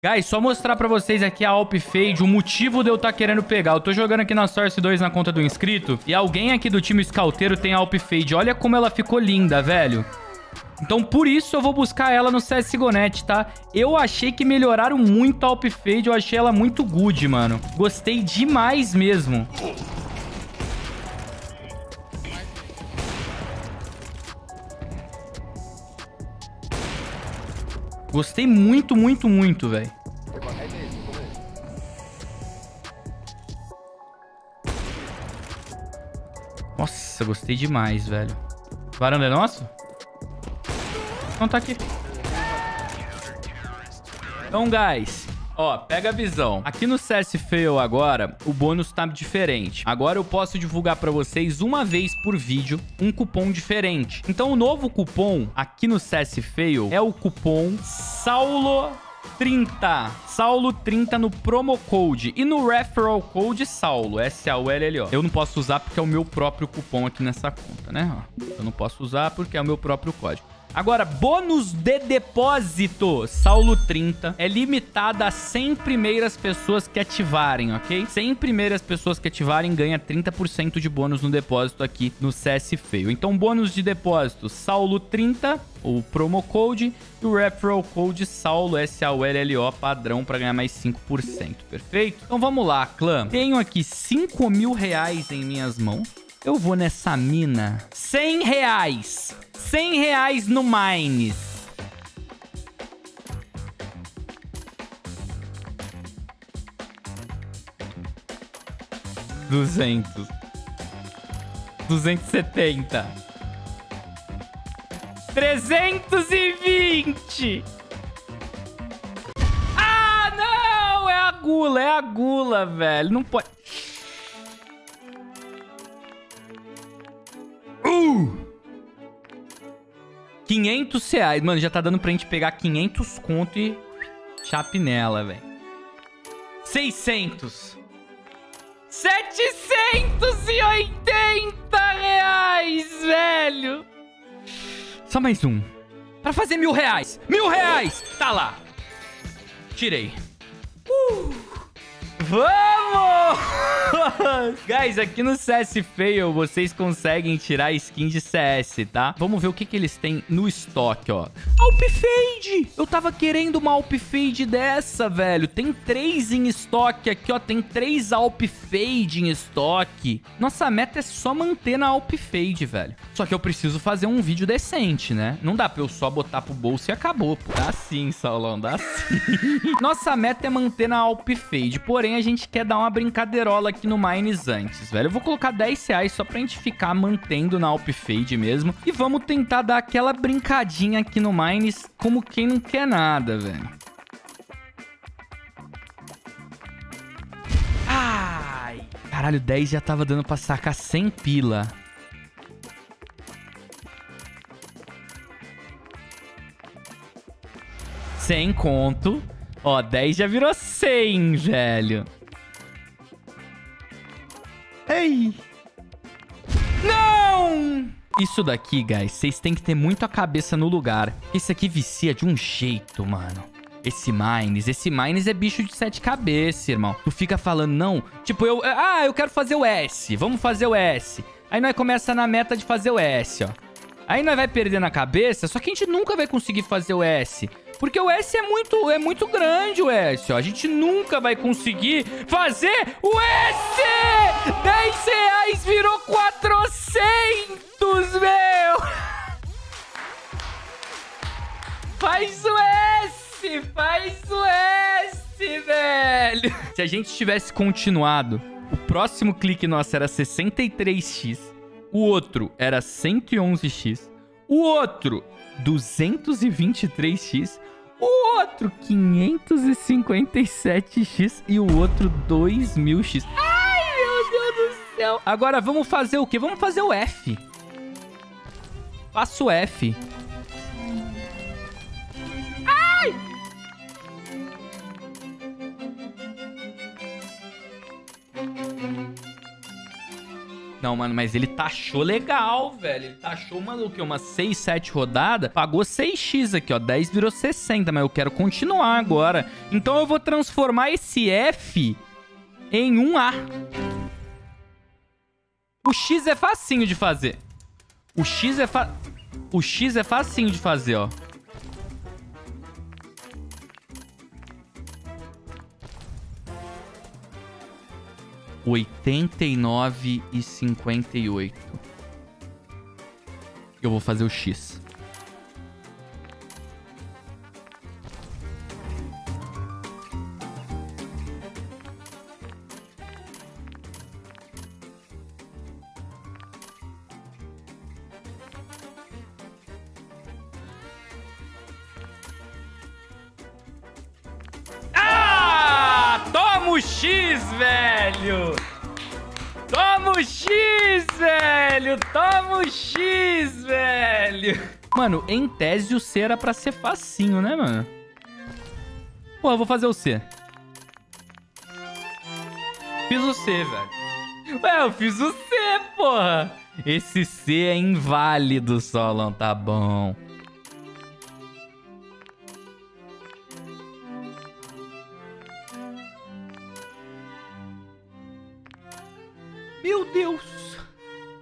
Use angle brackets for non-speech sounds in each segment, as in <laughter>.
Guys, só mostrar pra vocês aqui a Alp Fade, o motivo de eu estar tá querendo pegar. Eu tô jogando aqui na Source 2 na conta do inscrito e alguém aqui do time Scouteiro tem a Alp Fade. Olha como ela ficou linda, velho. Então, por isso, eu vou buscar ela no CSGONET, tá? Eu achei que melhoraram muito a Alp Fade, eu achei ela muito good, mano. Gostei demais mesmo. Gostei muito, muito, muito, velho. Nossa, gostei demais, velho. Varanda é nosso? Não, tá aqui. Então, guys, Ó, pega a visão. Aqui no CS Fail agora, o bônus tá diferente. Agora eu posso divulgar pra vocês uma vez por vídeo um cupom diferente. Então o novo cupom aqui no CS Fail é o cupom SAULO 30. Saulo 30 no promo code e no referral code Saulo, S-A-U-L-L-O. Eu não posso usar porque é o meu próprio cupom aqui nessa conta, né? Eu não posso usar porque é o meu próprio código. Agora, bônus de depósito, Saulo 30, é limitada a 100 primeiras pessoas que ativarem, ok? 100 primeiras pessoas que ativarem ganha 30% de bônus no depósito aqui no CS Feio. Então, bônus de depósito, Saulo 30, o promo code e o referral code Saulo, S-A-U-L-L-O, padrão para ganhar mais 5%, perfeito? Então vamos lá, clã. Tenho aqui 5 mil reais em minhas mãos. Eu vou nessa mina. 100 reais. 100 reais no Mines. Duzentos. Duzentos e setenta. Trezentos e vinte. Ah, não! É a gula, é a gula, velho. Não pode... 500 reais. Mano, já tá dando pra gente pegar 500 conto e chape nela, velho. 600. 780 reais, velho. Só mais um. Pra fazer mil reais. Mil reais. Tá lá. Tirei. Uh. Vamos! Guys, aqui no CS Fail vocês conseguem tirar skin de CS, tá? Vamos ver o que, que eles têm no estoque, ó. Alp Fade! Eu tava querendo uma Alp Fade dessa, velho. Tem três em estoque aqui, ó. Tem três Alp Fade em estoque. Nossa meta é só manter na Alp Fade, velho. Só que eu preciso fazer um vídeo decente, né? Não dá pra eu só botar pro bolso e acabou, pô. Dá sim, Saulão, dá sim. <laughs> Nossa meta é manter na Alp Fade, porém a gente quer dar uma brincadeirola aqui no Mines antes, velho. Eu vou colocar 10 reais só pra gente ficar mantendo na Alp Fade mesmo. E vamos tentar dar aquela brincadinha aqui no Mines como quem não quer nada, velho. Ai! Caralho, 10 já tava dando pra sacar 100 pila. Sem conto. Ó, 10 já virou 100, velho. Isso daqui, guys, vocês têm que ter muito a cabeça no lugar. Esse aqui vicia de um jeito, mano. Esse Mines, esse Mines é bicho de sete cabeças, irmão. Tu fica falando, não. Tipo, eu... Ah, eu quero fazer o S. Vamos fazer o S. Aí nós começa na meta de fazer o S, ó. Aí nós vai perder na cabeça, só que a gente nunca vai conseguir fazer o S. Porque o S é muito, é muito grande, o S, ó. A gente nunca vai conseguir fazer o S! 10 reais virou 400, meu! Faz o S! Faz o S, velho! Se a gente tivesse continuado, o próximo clique nosso era 63x, o outro era 111x, o outro 223x, o outro 557x e o outro 2000x. Ai, meu Deus do céu. Agora vamos fazer o quê? Vamos fazer o F. Faço F. Ai! Não, mano, mas ele taxou legal, velho. Ele taxou, mano, o quê? Umas 6, 7 rodadas. Pagou 6x aqui, ó. 10 virou 60, mas eu quero continuar agora. Então eu vou transformar esse F em um A. O X é facinho de fazer. O X é fa... O X é facinho de fazer, ó. Oitenta e nove e cinquenta e oito. Eu vou fazer o X. o X, velho! Toma o X, velho! Toma o X, velho! Mano, em tese o C era pra ser facinho, né, mano? Pô, eu vou fazer o C. Fiz o C, velho. Ué, eu fiz o C, porra! Esse C é inválido, Solon, tá bom.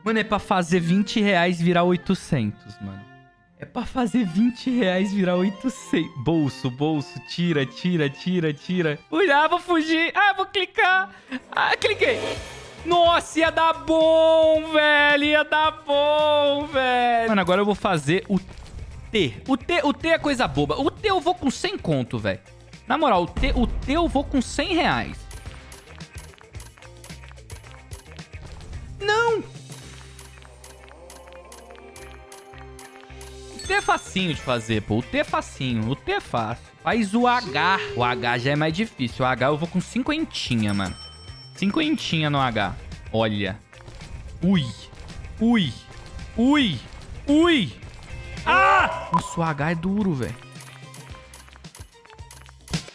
Mano, é pra fazer 20 reais virar 800, mano. É pra fazer 20 reais virar 800. Bolso, bolso, tira, tira, tira, tira. Ui, ah, vou fugir. Ah, vou clicar. Ah, cliquei. Nossa, ia dar bom, velho. Ia dar bom, velho. Mano, agora eu vou fazer o T. O T, o T é coisa boba. O T eu vou com 100 conto, velho. Na moral, o T, o T eu vou com 100 reais. Não! T é facinho de fazer, pô. O T é facinho. O T é fácil. Faz o H. O H já é mais difícil. O H eu vou com cinquentinha, mano. Cinquentinha no H. Olha. Ui. Ui. Ui. Ui. Ah! Nossa, o H é duro, velho.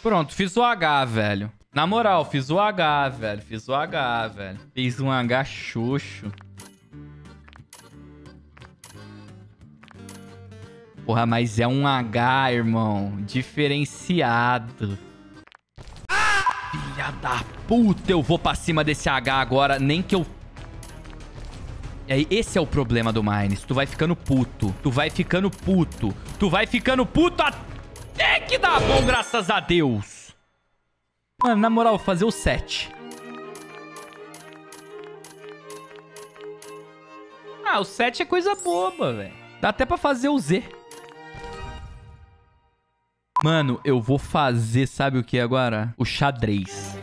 Pronto, fiz o H, velho. Na moral, fiz o H, velho. Fiz o H, velho. Fiz um H xoxo. Porra, mas é um H, irmão. Diferenciado. Filha da puta, eu vou pra cima desse H agora. Nem que eu... É, esse é o problema do Mines. Tu vai ficando puto. Tu vai ficando puto. Tu vai ficando puto até que dá bom, graças a Deus. Mano, na moral, fazer o 7. Ah, o 7 é coisa boba, velho. Dá até pra fazer o Z. Mano, eu vou fazer, sabe o que agora? O xadrez.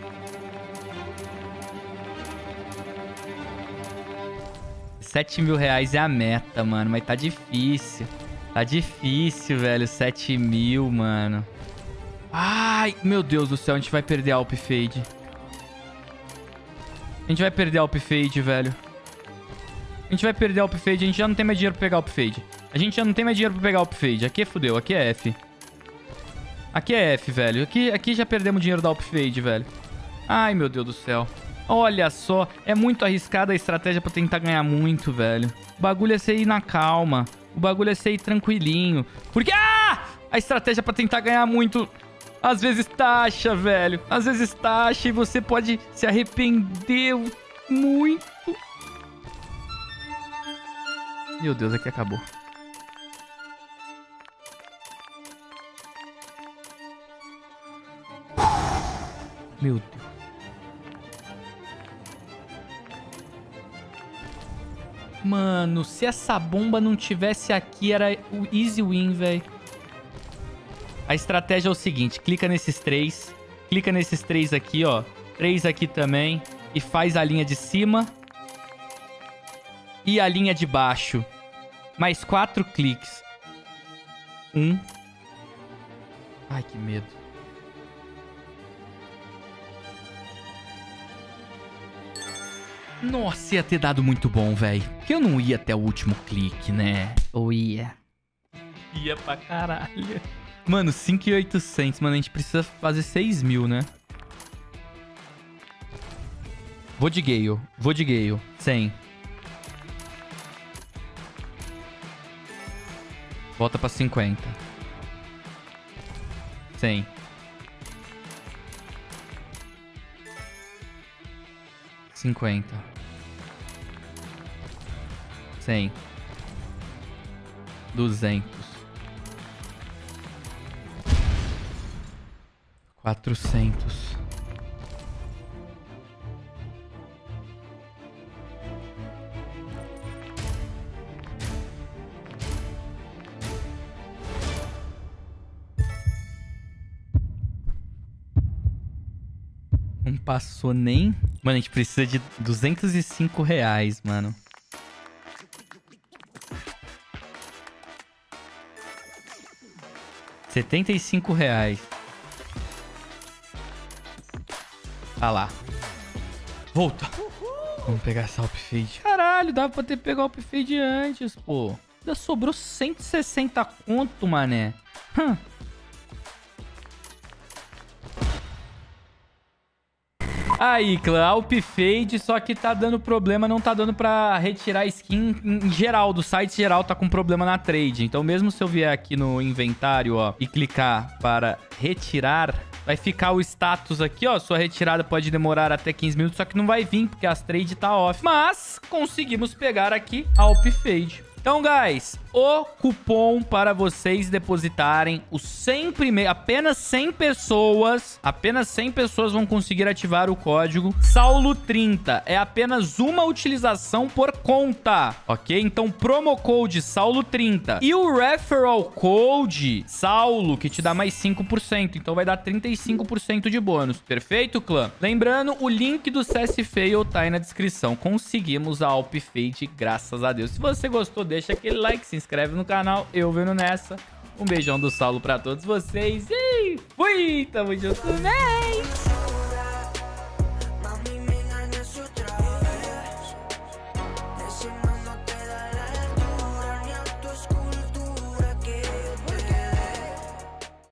Sete mil reais é a meta, mano. Mas tá difícil. Tá difícil, velho. Sete mil, mano. Ai, meu Deus do céu, a gente vai perder a Alp Fade. A gente vai perder a Alp Fade, velho. A gente vai perder a Alp Fade, a gente já não tem mais dinheiro pra pegar a Alp Fade. A gente já não tem mais dinheiro pra pegar a Alp Fade. Aqui é fudeu, aqui é F. Aqui é F, velho. Aqui, aqui já perdemos dinheiro da Alp Fade, velho. Ai, meu Deus do céu. Olha só, é muito arriscada a estratégia pra tentar ganhar muito, velho. O bagulho é ser ir na calma. O bagulho é ser ir tranquilinho. Porque... Ah! A estratégia pra tentar ganhar muito às vezes taxa, velho. Às vezes taxa e você pode se arrepender muito. Meu Deus, aqui acabou. Meu Deus. Mano, se essa bomba não tivesse aqui, era o easy win, velho. A estratégia é o seguinte, clica nesses três, clica nesses três aqui, ó. Três aqui também. E faz a linha de cima. E a linha de baixo. Mais quatro cliques. Um. Ai, que medo. Nossa, ia ter dado muito bom, velho. Que eu não ia até o último clique, né? Ou ia? Ia pra caralho. Mano, 5,800. Mano, a gente precisa fazer 6 mil, né? Vou de Gale. Vou de Gale. 100. Volta pra 50. 100. 100. Cinquenta. Cem. Duzentos. Quatrocentos. Não passou nem... Mano, a gente precisa de 205 reais, mano. Setenta e cinco reais. Ah lá. Volta. Vamos pegar essa Fade. Caralho, dava pra ter pegado o Fade antes, pô. Ainda sobrou 160 conto, mané. Hum. Aí, clã, Alp Fade, só que tá dando problema, não tá dando pra retirar skin em geral, do site geral tá com problema na trade. Então mesmo se eu vier aqui no inventário, ó, e clicar para retirar, vai ficar o status aqui, ó, sua retirada pode demorar até 15 minutos, só que não vai vir, porque as trade tá off. Mas conseguimos pegar aqui Alp Fade. Então, guys, o cupom para vocês depositarem os 100 primeiros... Apenas 100 pessoas, apenas 100 pessoas vão conseguir ativar o código Saulo30. É apenas uma utilização por conta, ok? Então, promo code Saulo30 e o referral code Saulo, que te dá mais 5%. Então, vai dar 35% de bônus. Perfeito, clã? Lembrando, o link do CS Fail tá aí na descrição. Conseguimos a Alp Fade, graças a Deus. Se você gostou deixa aquele like, se inscreve no canal. Eu vendo nessa. Um beijão do Saulo pra todos vocês. E fui! Tamo junto, né?